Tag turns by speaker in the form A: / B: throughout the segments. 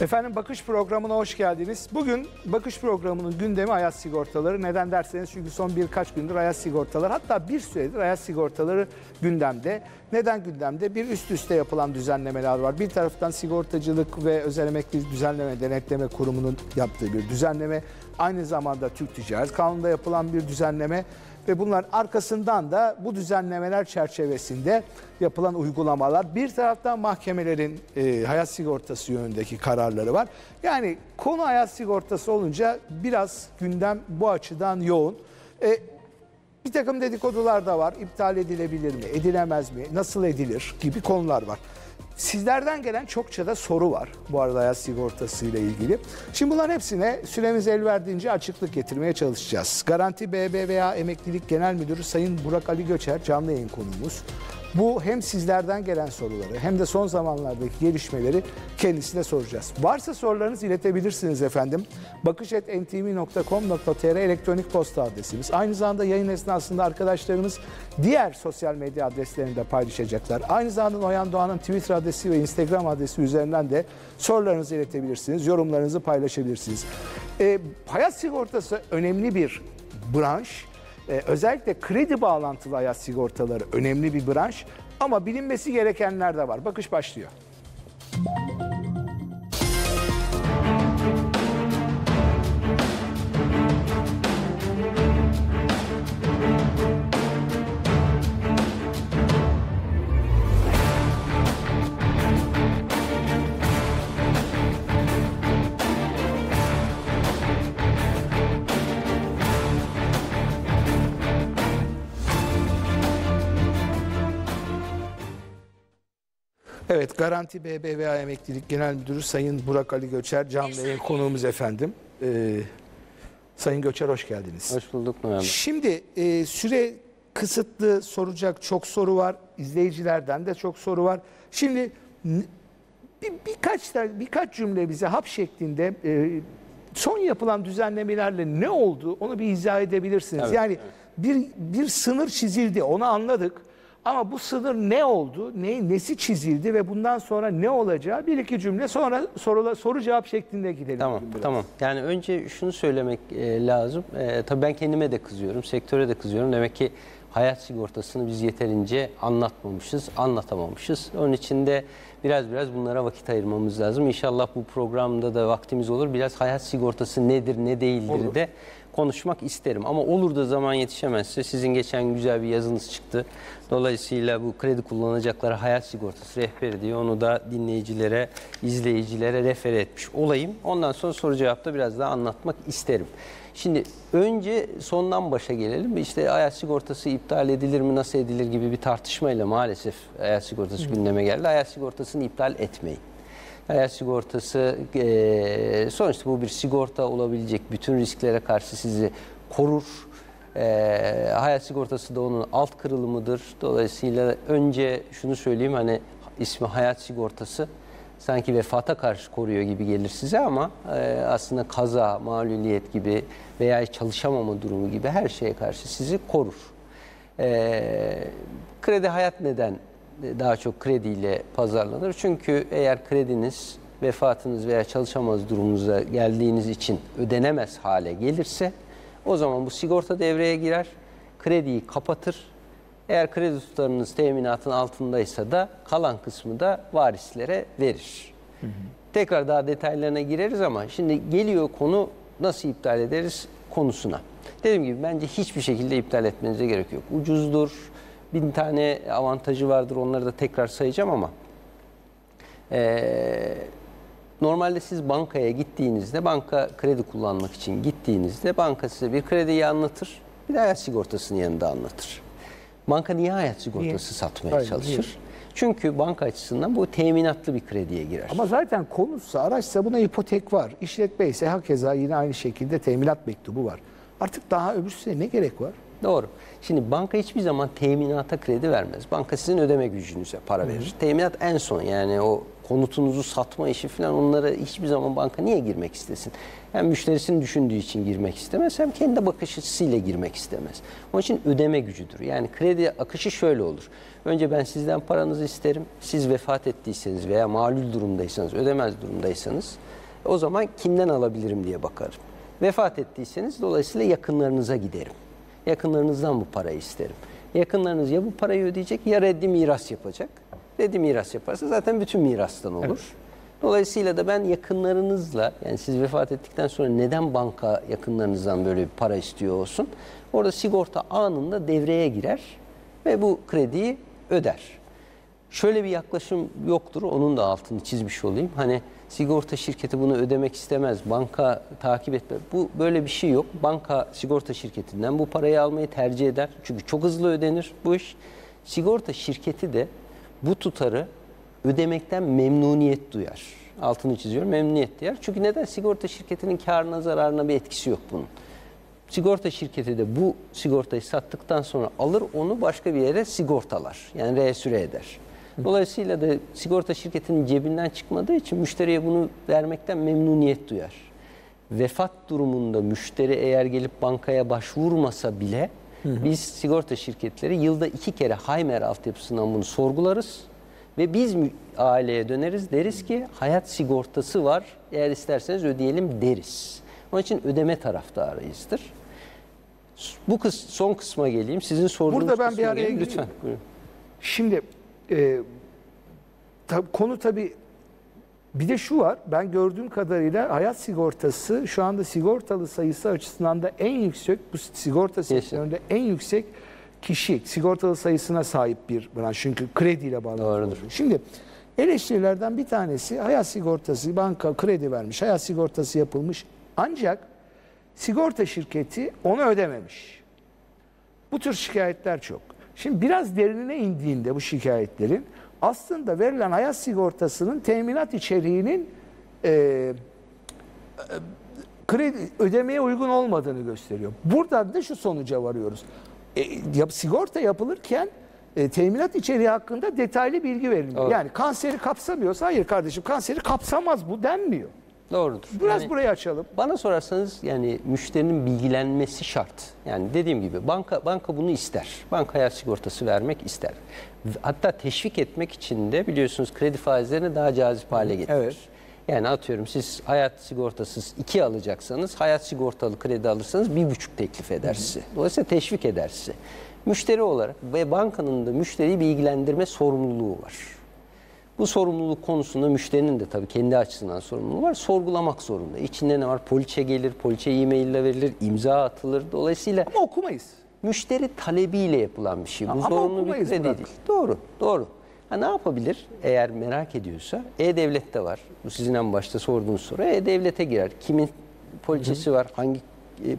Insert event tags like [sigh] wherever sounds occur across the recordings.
A: Efendim Bakış programına hoş geldiniz. Bugün Bakış programının gündemi hayat sigortaları. Neden derseniz çünkü son birkaç gündür hayat sigortaları hatta bir süredir hayat sigortaları gündemde. Neden gündemde? Bir üst üste yapılan düzenlemeler var. Bir taraftan sigortacılık ve özel emeklilik düzenleme denetleme kurumunun yaptığı bir düzenleme. Aynı zamanda Türk Ticaret Kanunu'nda yapılan bir düzenleme ve bunlar arkasından da bu düzenlemeler çerçevesinde yapılan uygulamalar. Bir taraftan mahkemelerin e, hayat sigortası yönündeki kararları var. Yani konu hayat sigortası olunca biraz gündem bu açıdan yoğun. E, bir takım dedikodular da var. İptal edilebilir mi, edilemez mi, nasıl edilir gibi konular var. Sizlerden gelen çokça da soru var bu arada hayat sigortası ile ilgili. Şimdi bunların hepsine süremiz el verdiğince açıklık getirmeye çalışacağız. Garanti BBVA Emeklilik Genel Müdürü Sayın Burak Ali Göçer canlı yayın konuğumuz. Bu hem sizlerden gelen soruları hem de son zamanlardaki gelişmeleri kendisine soracağız. Varsa sorularınızı iletebilirsiniz efendim. bakış.ntv.com.tr elektronik posta adresimiz. Aynı zamanda yayın esnasında arkadaşlarımız diğer sosyal medya adreslerinde paylaşacaklar. Aynı zamanda Noyan Doğan'ın Twitter adresi ve Instagram adresi üzerinden de sorularınızı iletebilirsiniz, yorumlarınızı paylaşabilirsiniz. Ee, hayat sigortası önemli bir branş. Ee, özellikle kredi bağlantılı hayat sigortaları önemli bir branş ama bilinmesi gerekenler de var. Bakış başlıyor. Evet, Garanti BBVA Emeklilik Genel Müdürü Sayın Burak Ali Göçer, canlı yayın konuğumuz efendim. Ee, Sayın Göçer hoş geldiniz.
B: Hoş bulduk Bey.
A: Şimdi e, süre kısıtlı soracak çok soru var. İzleyicilerden de çok soru var. Şimdi bir, birkaç birkaç cümle bize hap şeklinde e, son yapılan düzenlemelerle ne oldu onu bir izah edebilirsiniz.
B: Evet,
A: yani bir bir sınır çizildi onu anladık. Ama bu sınır ne oldu? Ne nesi çizildi ve bundan sonra ne olacağı bir iki cümle sonra soru soru cevap şeklinde gidelim.
B: Tamam, tamam. Yani önce şunu söylemek e, lazım. E, tabii ben kendime de kızıyorum, sektöre de kızıyorum. Demek ki hayat sigortasını biz yeterince anlatmamışız, anlatamamışız. Onun için de biraz biraz bunlara vakit ayırmamız lazım. İnşallah bu programda da vaktimiz olur. Biraz hayat sigortası nedir, ne değildir
A: Olur.
B: de konuşmak isterim. Ama olur da zaman yetişemezse sizin geçen güzel bir yazınız çıktı. Dolayısıyla bu kredi kullanacaklara hayat sigortası rehberi diye onu da dinleyicilere, izleyicilere refer etmiş olayım. Ondan sonra soru cevapta biraz daha anlatmak isterim. Şimdi önce sondan başa gelelim. İşte hayat sigortası iptal edilir mi, nasıl edilir gibi bir tartışmayla maalesef hayat sigortası gündeme geldi. Hayat sigortasını iptal etmeyin. Hayat sigortası eee, sonuçta bu bir sigorta olabilecek bütün risklere karşı sizi korur. Eee, hayat sigortası da onun alt kırılımıdır. Dolayısıyla önce şunu söyleyeyim hani ismi hayat sigortası sanki vefata karşı koruyor gibi gelir size ama eee, aslında kaza, maluliyet gibi veya çalışamama durumu gibi her şeye karşı sizi korur. Eee, kredi hayat neden daha çok krediyle pazarlanır? Çünkü eğer krediniz vefatınız veya çalışamaz durumunuza geldiğiniz için ödenemez hale gelirse o zaman bu sigorta devreye girer, krediyi kapatır. Eğer kredi tutarınız teminatın altındaysa da kalan kısmı da varislere verir. Tekrar daha detaylarına gireriz ama şimdi geliyor konu nasıl iptal ederiz konusuna. Dediğim gibi bence hiçbir şekilde iptal etmenize gerek yok. Ucuzdur, bin tane avantajı vardır onları da tekrar sayacağım ama eee, normalde siz bankaya gittiğinizde, banka kredi kullanmak için gittiğinizde banka size bir krediyi anlatır, bir de hayat sigortasını yanında anlatır. Banka niye hayat sigortası
A: Niye?
B: satmaya
A: Hayır,
B: çalışır?
A: niye?
B: Çünkü banka açısından bu teminatlı bir krediye girer.
A: Ama zaten konutsa, araçsa buna ipotek var. İşletme ise hakeza yine aynı şekilde teminat mektubu var. Artık daha öbürsüne ne gerek var?
B: Doğru. Şimdi banka hiçbir zaman teminata kredi vermez. Banka sizin ödeme gücünüze para verir. Teminat en son yani o konutunuzu satma işi falan onlara hiçbir zaman banka niye girmek istesin? Hem müşterisini düşündüğü için girmek istemez hem kendi bakış açısıyla girmek istemez. Onun için ödeme gücüdür. Yani kredi akışı şöyle olur. Önce ben sizden paranızı isterim. Siz vefat ettiyseniz veya malul durumdaysanız, ödemez durumdaysanız o zaman kimden alabilirim diye bakarım. Vefat ettiyseniz dolayısıyla yakınlarınıza giderim. Yakınlarınızdan bu parayı isterim. Yakınlarınız ya bu parayı ödeyecek ya reddi miras yapacak. Reddi miras yaparsa zaten bütün mirastan olur. Dolayısıyla da ben yakınlarınızla yani siz vefat ettikten sonra neden banka yakınlarınızdan böyle bir para istiyor olsun? Orada sigorta anında devreye girer ve bu krediyi öder. Şöyle bir yaklaşım yoktur. Onun da altını çizmiş olayım. Hani sigorta şirketi bunu ödemek istemez. Banka takip etmez. Bu böyle bir şey yok. Banka sigorta şirketinden bu parayı almayı tercih eder. Çünkü çok hızlı ödenir bu iş. Sigorta şirketi de bu tutarı ödemekten memnuniyet duyar. Altını çiziyorum. Memnuniyet duyar. Çünkü neden? Sigorta şirketinin karına zararına bir etkisi yok bunun. Sigorta şirketi de bu sigortayı sattıktan sonra alır onu başka bir yere sigortalar. Yani reesüre eder. Dolayısıyla da sigorta şirketinin cebinden çıkmadığı için müşteriye bunu vermekten memnuniyet duyar. Vefat durumunda müşteri eğer gelip bankaya başvurmasa bile biz sigorta şirketleri yılda iki kere Haymer altyapısından bunu sorgularız. Ve biz aileye döneriz deriz ki hayat sigortası var eğer isterseniz ödeyelim deriz. Onun için ödeme taraftarıyızdır. Bu kıs son kısma geleyim. Sizin sorduğunuz
A: Burada ben bir araya
B: geleyim.
A: gireyim.
B: Lütfen. Buyurun.
A: Şimdi e, tab- konu tabii bir de şu var. Ben gördüğüm kadarıyla hayat sigortası şu anda sigortalı sayısı açısından da en yüksek bu sigorta sektöründe en yüksek kişi sigortalı sayısına sahip bir branş. Çünkü krediyle bağlı.
B: Doğrudur.
A: Şimdi eleştirilerden bir tanesi hayat sigortası banka kredi vermiş. Hayat sigortası yapılmış. Ancak sigorta şirketi onu ödememiş. Bu tür şikayetler çok. Şimdi biraz derinine indiğinde bu şikayetlerin aslında verilen hayat sigortasının teminat içeriğinin e, e, kredi ödemeye uygun olmadığını gösteriyor. Buradan da şu sonuca varıyoruz. E, yap, sigorta yapılırken e, teminat içeriği hakkında detaylı bilgi verilmiyor.
B: Evet.
A: Yani kanseri kapsamıyorsa hayır kardeşim kanseri kapsamaz bu denmiyor.
B: Doğrudur.
A: Biraz
B: Yani-
A: burayı açalım.
B: Bana sorarsanız yani müşterinin bilgilenmesi şart. Yani dediğim gibi banka banka bunu ister. Banka hayat sigortası vermek ister. Hatta teşvik etmek için de biliyorsunuz kredi faizlerini daha cazip hale getirir.
A: Evet.
B: Yani atıyorum siz hayat sigortasız iki alacaksanız hayat sigortalı kredi alırsanız bir buçuk teklif eder size. Dolayısıyla teşvik eder size. Müşteri olarak ve bankanın da müşteriyi bilgilendirme sorumluluğu var. Bu sorumluluk konusunda müşterinin de tabii kendi açısından sorumluluğu var. Sorgulamak zorunda. İçinde ne var? Poliçe gelir, poliçe e-mail verilir, imza atılır. Dolayısıyla
A: Ama okumayız.
B: müşteri talebiyle yapılan bir şey. Bu
A: Ama
B: zorunlu bir
A: Murat.
B: değil. Doğru, doğru. Ha, ne yapabilir? Eğer merak ediyorsa E-Devlet'te var. Bu sizin en başta sorduğunuz soru. E-Devlet'e girer. Kimin poliçesi var? Hangi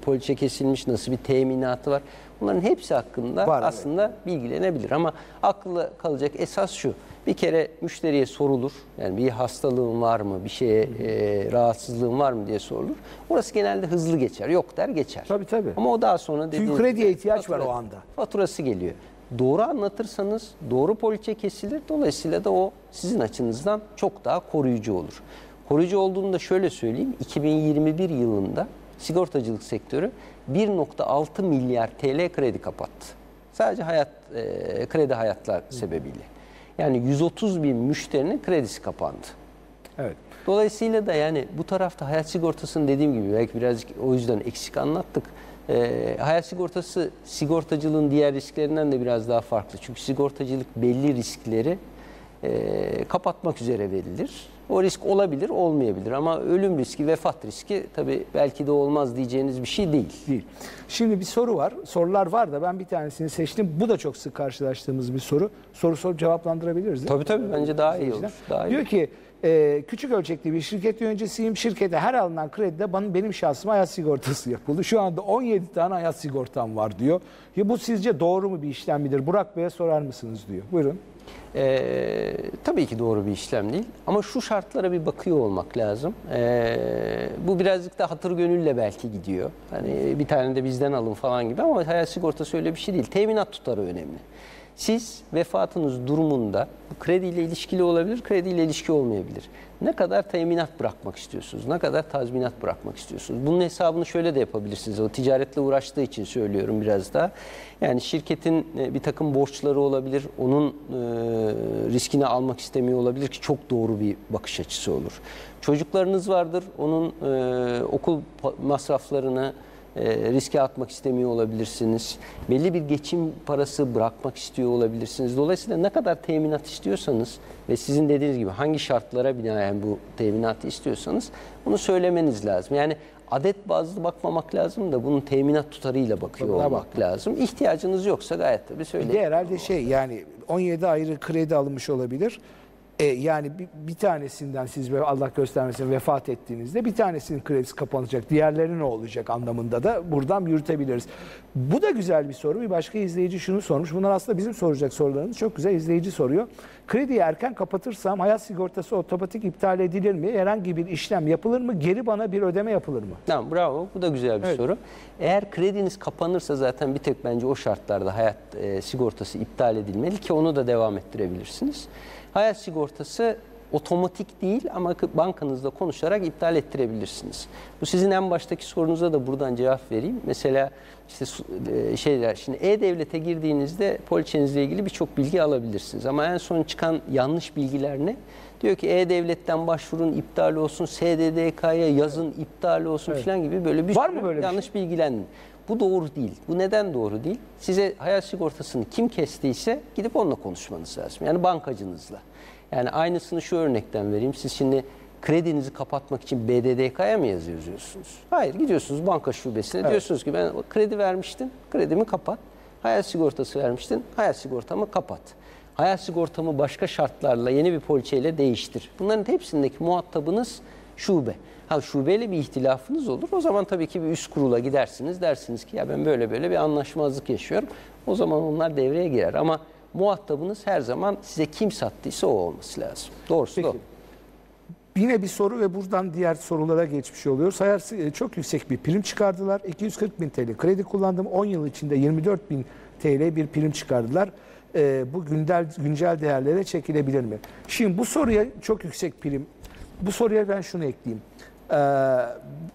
B: poliçe kesilmiş? Nasıl bir teminatı var? Bunların hepsi hakkında
A: Var, evet.
B: aslında bilgilenebilir. Ama akılda kalacak esas şu. Bir kere müşteriye sorulur. Yani bir hastalığın var mı? Bir şeye e, rahatsızlığın var mı diye sorulur. Orası genelde hızlı geçer. Yok der geçer.
A: Tabii, tabii.
B: Ama o daha sonra dediğiniz
A: krediye
B: gibi
A: ihtiyaç var o anda.
B: Faturası geliyor. Doğru anlatırsanız doğru poliçe kesilir. Dolayısıyla da o sizin açınızdan çok daha koruyucu olur. Koruyucu olduğunu da şöyle söyleyeyim. 2021 yılında sigortacılık sektörü 1.6 milyar TL kredi kapattı. Sadece hayat e, kredi hayatlar sebebiyle. Yani 130 bin müşterinin kredisi kapandı.
A: Evet.
B: Dolayısıyla da yani bu tarafta hayat sigortasını dediğim gibi belki birazcık o yüzden eksik anlattık. Ee, hayat sigortası sigortacılığın diğer risklerinden de biraz daha farklı. Çünkü sigortacılık belli riskleri e, kapatmak üzere verilir. O risk olabilir, olmayabilir ama ölüm riski, vefat riski tabii belki de olmaz diyeceğiniz bir şey değil.
A: Değil. Şimdi bir soru var. Sorular var da ben bir tanesini seçtim. Bu da çok sık karşılaştığımız bir soru. Soru sorup cevaplandırabiliriz değil mi?
B: Tabii tabii bence daha iyi olur. Daha iyi
A: Diyor ki e, küçük ölçekli bir şirket yöneticisiyim. Şirkete her alınan kredide bana, benim şahsıma hayat sigortası yapıldı. Şu anda 17 tane hayat sigortam var diyor. Ya bu sizce doğru mu bir işlem midir? Burak Bey'e sorar mısınız diyor. Buyurun.
B: Ee, tabii ki doğru bir işlem değil ama şu şartlara bir bakıyor olmak lazım. Ee, bu birazcık da hatır gönülle belki gidiyor. Hani bir tane de bizden alın falan gibi ama hayat sigortası öyle bir şey değil. Teminat tutarı önemli. Siz vefatınız durumunda bu krediyle ilişkili olabilir, krediyle ilişki olmayabilir. Ne kadar teminat bırakmak istiyorsunuz, ne kadar tazminat bırakmak istiyorsunuz. Bunun hesabını şöyle de yapabilirsiniz. O ticaretle uğraştığı için söylüyorum biraz daha. Yani şirketin e, bir takım borçları olabilir, onun e, riskini almak istemiyor olabilir ki çok doğru bir bakış açısı olur. Çocuklarınız vardır, onun e, okul masraflarını e, riske atmak istemiyor olabilirsiniz. Belli bir geçim parası bırakmak istiyor olabilirsiniz. Dolayısıyla ne kadar teminat istiyorsanız ve sizin dediğiniz gibi hangi şartlara binaen bu teminatı istiyorsanız bunu söylemeniz lazım. Yani adet bazlı bakmamak lazım da bunun teminat tutarıyla bakıyor
A: Tadına
B: olmak lazım. İhtiyacınız yoksa gayet tabii
A: Bir
B: söyleyin.
A: de herhalde şey yani 17 ayrı kredi alınmış olabilir. E, yani bir, bir tanesinden siz ve Allah göstermesin vefat ettiğinizde bir tanesinin kredisi kapanacak. Diğerleri ne olacak anlamında da buradan yürütebiliriz. Bu da güzel bir soru. Bir başka izleyici şunu sormuş. Bunlar aslında bizim soracak sorularımız. Çok güzel izleyici soruyor. Krediyi erken kapatırsam hayat sigortası otomatik iptal edilir mi? Herhangi bir işlem yapılır mı? Geri bana bir ödeme yapılır mı?
B: Tamam bravo bu da güzel bir
A: Evet.
B: soru. Eğer krediniz kapanırsa zaten bir tek bence o şartlarda hayat e, sigortası iptal edilmeli ki onu da devam ettirebilirsiniz. Hayat sigortası otomatik değil ama bankanızla konuşarak iptal ettirebilirsiniz. Bu sizin en baştaki sorunuza da buradan cevap vereyim. Mesela işte e, şeyler şimdi E-Devlet'e girdiğinizde poliçenizle ilgili birçok bilgi alabilirsiniz. Ama en son çıkan yanlış bilgiler ne? Diyor ki E-Devlet'ten başvurun iptal olsun, SDDK'ya yazın iptal olsun falan gibi böyle bir
A: Var mı böyle bir şey?
B: yanlış bilgilendim. Bu doğru değil. Bu neden doğru değil? Size hayat sigortasını kim kestiyse gidip onunla konuşmanız lazım. Yani bankacınızla. Yani aynısını şu örnekten vereyim. Siz şimdi kredinizi kapatmak için BDDK'ya mı yazıyorsunuz? Hayır. Gidiyorsunuz banka şubesine. Diyorsunuz ki ben kredi vermiştim. Kredimi kapat. Hayat sigortası vermiştin. Hayat sigortamı kapat. Hayat sigortamı başka şartlarla yeni bir poliçeyle değiştir. Bunların hepsindeki muhatabınız şube. Ha şubeyle bir ihtilafınız olur. O zaman tabii ki bir üst kurula gidersiniz. Dersiniz ki ya ben böyle böyle bir anlaşmazlık yaşıyorum. O zaman onlar devreye girer. Ama muhatabınız her zaman size kim sattıysa o olması lazım. Doğrusu da o.
A: Peki. Yine bir soru ve buradan diğer sorulara geçmiş oluyoruz. Hayat e, çok yüksek bir prim çıkardılar. 240 bin TL kredi kullandım. 10 yıl içinde 24 bin TL bir prim çıkardılar. E, bu güncel, güncel değerlere çekilebilir mi? Şimdi bu soruya çok yüksek prim. Bu soruya ben şunu ekleyeyim. E,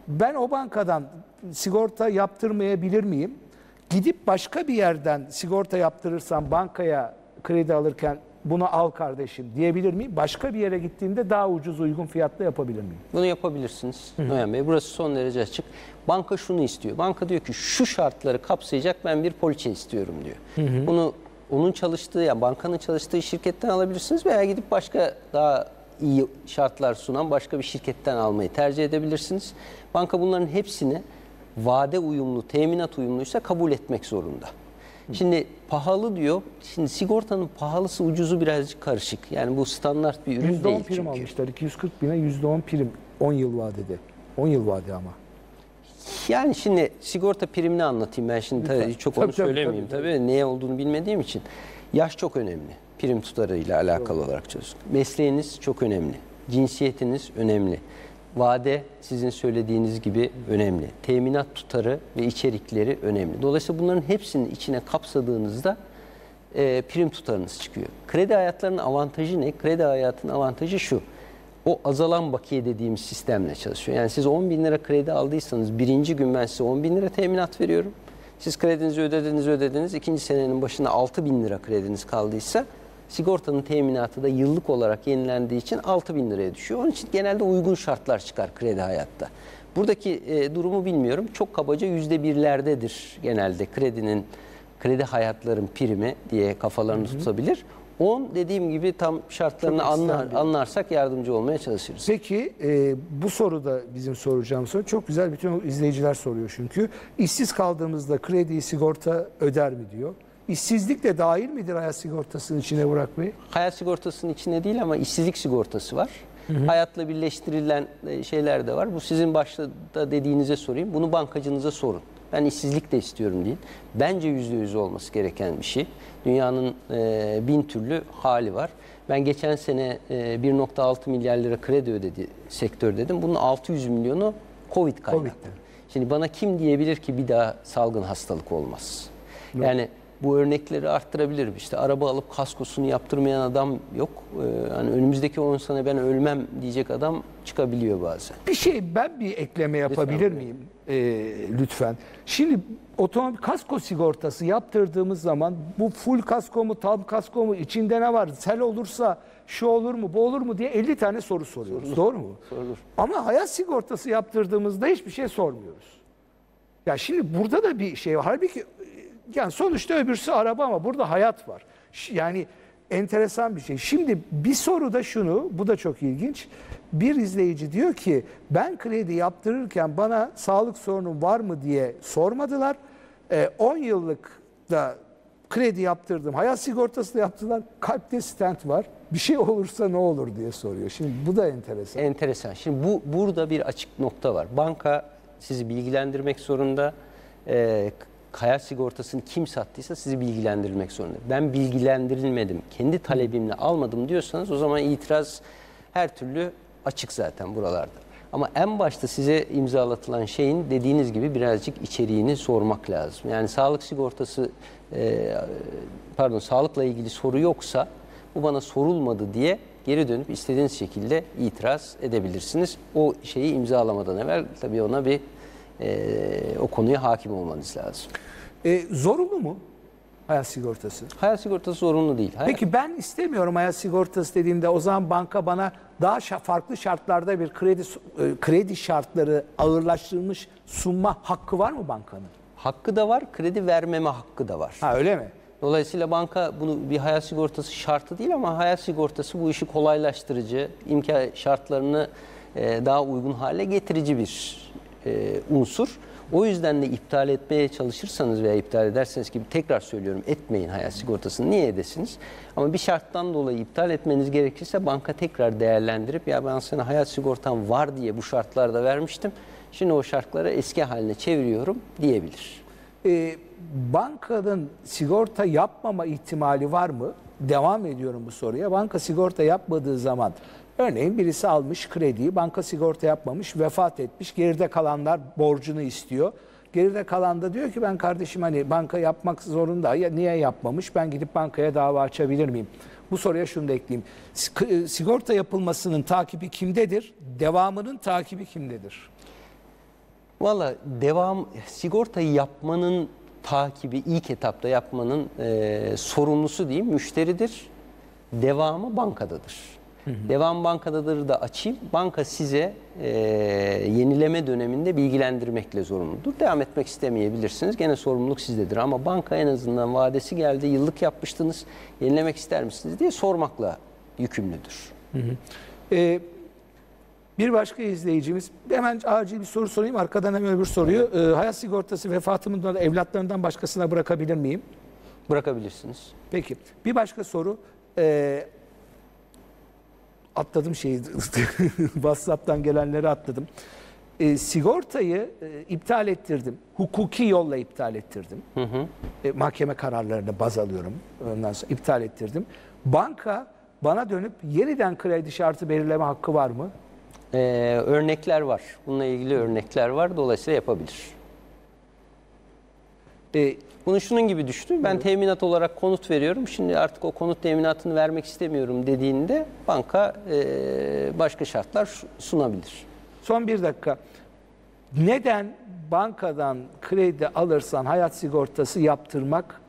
A: ben o bankadan sigorta yaptırmayabilir miyim? Gidip başka bir yerden sigorta yaptırırsam bankaya kredi alırken bunu al kardeşim diyebilir miyim? Başka bir yere gittiğimde daha ucuz uygun fiyatla yapabilir miyim?
B: Bunu yapabilirsiniz Noyan Bey. Burası son derece açık. Banka şunu istiyor. Banka diyor ki şu şartları kapsayacak ben bir poliçe istiyorum diyor. Bunu onun çalıştığı ya bankanın çalıştığı şirketten alabilirsiniz veya gidip başka daha iyi şartlar sunan başka bir şirketten almayı tercih edebilirsiniz. Banka bunların hepsini vade uyumlu, teminat uyumluysa kabul etmek zorunda. Şimdi pahalı diyor. Şimdi sigortanın pahalısı ucuzu birazcık karışık. Yani bu standart bir ürün
A: %10
B: değil
A: prim
B: çünkü.
A: almışlar. 240 bine %10 prim 10 yıl vadede. 10 yıl vade ama.
B: Yani şimdi sigorta primini anlatayım ben şimdi tabii çok
A: Tabii,
B: onu
A: tabii,
B: söylemeyeyim
A: tabii,
B: tabii, neye olduğunu bilmediğim için. Yaş çok önemli. Prim tutarıyla alakalı olarak çözün. Mesleğiniz çok önemli. Cinsiyetiniz önemli. Vade sizin söylediğiniz gibi önemli. Teminat tutarı ve içerikleri önemli. Dolayısıyla bunların hepsinin içine kapsadığınızda e, prim tutarınız çıkıyor. Kredi hayatlarının avantajı ne? Kredi hayatının avantajı şu. O azalan bakiye dediğimiz sistemle çalışıyor. Yani siz 10 bin lira kredi aldıysanız birinci gün ben size 10 bin lira teminat veriyorum. Siz kredinizi ödediniz ödediniz. ikinci senenin başında 6 bin lira krediniz kaldıysa sigortanın teminatı da yıllık olarak yenilendiği için 6 bin liraya düşüyor. Onun için genelde uygun şartlar çıkar kredi hayatta. Buradaki e, durumu bilmiyorum. Çok kabaca yüzde birlerdedir genelde kredinin kredi hayatların primi diye kafalarını tutabilir. 10 dediğim gibi tam şartlarını
A: Çok
B: anlar, anlarsak yardımcı olmaya çalışırız.
A: Peki e, bu soruda bizim soracağımız soru çok güzel bütün izleyiciler soruyor çünkü. İşsiz kaldığımızda kredi sigorta öder mi diyor. İşsizlik de dahil midir hayat sigortasının içine Burak Bey?
B: Hayat sigortasının içinde değil ama işsizlik sigortası var. Hayatla birleştirilen e, şeyler de var. Bu sizin başta da dediğinize sorayım. Bunu bankacınıza sorun. Ben işsizlik de istiyorum değil. Bence yüzde yüz olması gereken bir şey. Dünyanın e, bin türlü hali var. Ben geçen sene e, 1.6 milyar lira kredi ödedi sektör dedim. Bunun 600 milyonu Covid kaynaklı. Şimdi bana kim diyebilir ki bir daha salgın hastalık olmaz? Yani bu örnekleri arttırabilirim. İşte araba alıp kaskosunu yaptırmayan adam yok. Ee, hani önümüzdeki 10 sene ben ölmem diyecek adam çıkabiliyor bazen.
A: Bir şey ben bir ekleme yapabilir miyim Ee, lütfen? Şimdi otomobil kasko sigortası yaptırdığımız zaman bu full kasko mu tam kasko mu içinde ne var sel olursa şu olur mu bu olur mu diye 50 tane soru soruyoruz. Doğru mu?
B: Sorulur.
A: Ama hayat sigortası yaptırdığımızda hiçbir şey sormuyoruz. Ya şimdi burada da bir şey var. Halbuki yani sonuçta öbürsü araba ama burada hayat var. Yani enteresan bir şey. Şimdi bir soru da şunu, bu da çok ilginç. Bir izleyici diyor ki ben kredi yaptırırken bana sağlık sorunum var mı diye sormadılar. E, 10 yıllık da kredi yaptırdım. Hayat sigortası da yaptılar. Kalpte stent var. Bir şey olursa ne olur diye soruyor. Şimdi bu da enteresan.
B: Enteresan. Şimdi bu burada bir açık nokta var. Banka sizi bilgilendirmek zorunda. Ee, hayat sigortasını kim sattıysa sizi bilgilendirilmek zorunda. Ben bilgilendirilmedim, kendi talebimle almadım diyorsanız o zaman itiraz her türlü açık zaten buralarda. Ama en başta size imzalatılan şeyin dediğiniz gibi birazcık içeriğini sormak lazım. Yani sağlık sigortası, e, pardon sağlıkla ilgili soru yoksa bu bana sorulmadı diye geri dönüp istediğiniz şekilde itiraz edebilirsiniz. O şeyi imzalamadan evvel tabii ona bir e, o konuya hakim olmanız lazım.
A: E, zorunlu mu hayat sigortası?
B: Hayat sigortası zorunlu değil. Hayat-
A: Peki ben istemiyorum hayat sigortası dediğimde o zaman banka bana daha farklı şartlarda bir kredi e, kredi şartları ağırlaştırılmış sunma hakkı var mı bankanın?
B: hakkı da var, kredi vermeme hakkı da var.
A: Ha öyle mi?
B: Dolayısıyla banka bunu bir hayat sigortası şartı değil ama hayat sigortası bu işi kolaylaştırıcı, imkan şartlarını e, daha uygun hale getirici bir e, unsur. O yüzden de iptal etmeye çalışırsanız veya iptal ederseniz gibi tekrar söylüyorum etmeyin hayat sigortasını. Niye edesiniz? Ama bir şarttan dolayı iptal etmeniz gerekirse banka tekrar değerlendirip ya ben sana hayat sigortam var diye bu şartlarda vermiştim. Şimdi o şartları eski haline çeviriyorum diyebilir.
A: E, bankanın sigorta yapmama ihtimali var mı? Devam ediyorum bu soruya. Banka sigorta yapmadığı zaman örneğin birisi almış krediyi, banka sigorta yapmamış, vefat etmiş. Geride kalanlar borcunu istiyor. Geride kalan da diyor ki ben kardeşim hani banka yapmak zorunda. Ya niye yapmamış? Ben gidip bankaya dava açabilir miyim? Bu soruya şunu da ekleyeyim. Sk- Sigorta yapılmasının takibi kimdedir? Devamının takibi kimdedir?
B: Valla devam sigortayı yapmanın takibi ilk etapta yapmanın e, sorumlusu diyeyim müşteridir. Devamı bankadadır. Devam bankadadır da açayım. Banka size e, yenileme döneminde bilgilendirmekle zorunludur. Devam etmek istemeyebilirsiniz. Gene sorumluluk sizdedir. Ama banka en azından vadesi geldi, yıllık yapmıştınız, yenilemek ister misiniz diye sormakla yükümlüdür.
A: Ee, bir başka izleyicimiz hemen acil bir soru sorayım arkadan hemen öbür soruyu. Ee, hayat sigortası vefatımdan evlatlarından başkasına bırakabilir miyim?
B: Bırakabilirsiniz.
A: Peki bir başka soru. Ee, atladım şeyi [laughs] WhatsApp'tan gelenleri atladım. Ee, sigortayı e, iptal ettirdim. Hukuki yolla iptal ettirdim. E, mahkeme kararlarını baz alıyorum. Ondan sonra iptal ettirdim. Banka bana dönüp yeniden kredi şartı belirleme hakkı var mı?
B: Ee, örnekler var. Bununla ilgili örnekler var. Dolayısıyla yapabilir.
A: E,
B: Bunu şunun gibi düşünün. Ben teminat olarak konut veriyorum. Şimdi artık o konut teminatını vermek istemiyorum dediğinde banka e, başka şartlar sunabilir.
A: Son bir dakika. Neden bankadan kredi alırsan hayat sigortası yaptırmak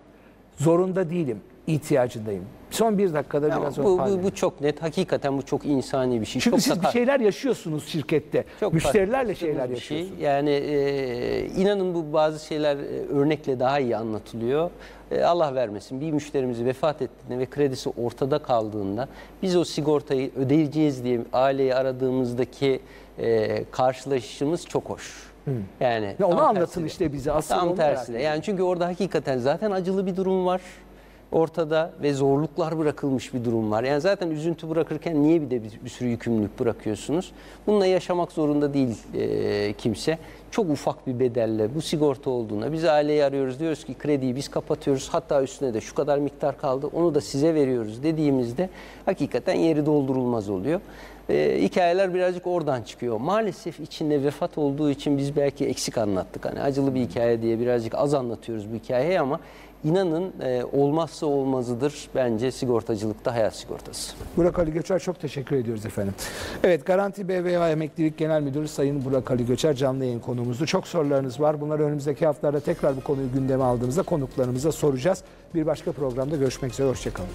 A: zorunda değilim, ihtiyacındayım? Son bir dakikada
B: Ama
A: biraz
B: bu, bu, bu çok net. Hakikaten bu çok insani bir şey.
A: Çünkü
B: çok
A: siz bir şeyler yaşıyorsunuz şirkette.
B: çok
A: Müşterilerle şeyler
B: şey.
A: yaşıyorsunuz.
B: Yani e, inanın bu bazı şeyler e, örnekle daha iyi anlatılıyor. E, Allah vermesin bir müşterimizi vefat ettiğinde ve kredisi ortada kaldığında biz o sigortayı ödeyeceğiz diye aileyi aradığımızdaki e, karşılaşışımız çok hoş. Yani
A: Ya onu anlatın
B: tersine.
A: işte bize. Asıl
B: Tam tersine. Yani çünkü orada hakikaten zaten acılı bir durum var. Ortada ve zorluklar bırakılmış bir durum var. Yani zaten üzüntü bırakırken niye bir de bir, bir sürü yükümlülük bırakıyorsunuz? Bununla yaşamak zorunda değil e, kimse. Çok ufak bir bedelle bu sigorta olduğunda biz aileyi arıyoruz diyoruz ki krediyi biz kapatıyoruz hatta üstüne de şu kadar miktar kaldı onu da size veriyoruz dediğimizde hakikaten yeri doldurulmaz oluyor. E, hikayeler birazcık oradan çıkıyor. Maalesef içinde vefat olduğu için biz belki eksik anlattık. Hani acılı bir hikaye diye birazcık az anlatıyoruz bu hikayeyi ama inanın e, olmazsa olmazıdır bence sigortacılıkta hayat sigortası.
A: Burak Ali Göçer çok teşekkür ediyoruz efendim. Evet Garanti BVA Emeklilik Genel Müdürü Sayın Burak Ali Göçer canlı yayın konuğumuzdu. Çok sorularınız var. Bunları önümüzdeki haftalarda tekrar bu konuyu gündeme aldığımızda konuklarımıza soracağız. Bir başka programda görüşmek üzere. Hoşçakalın.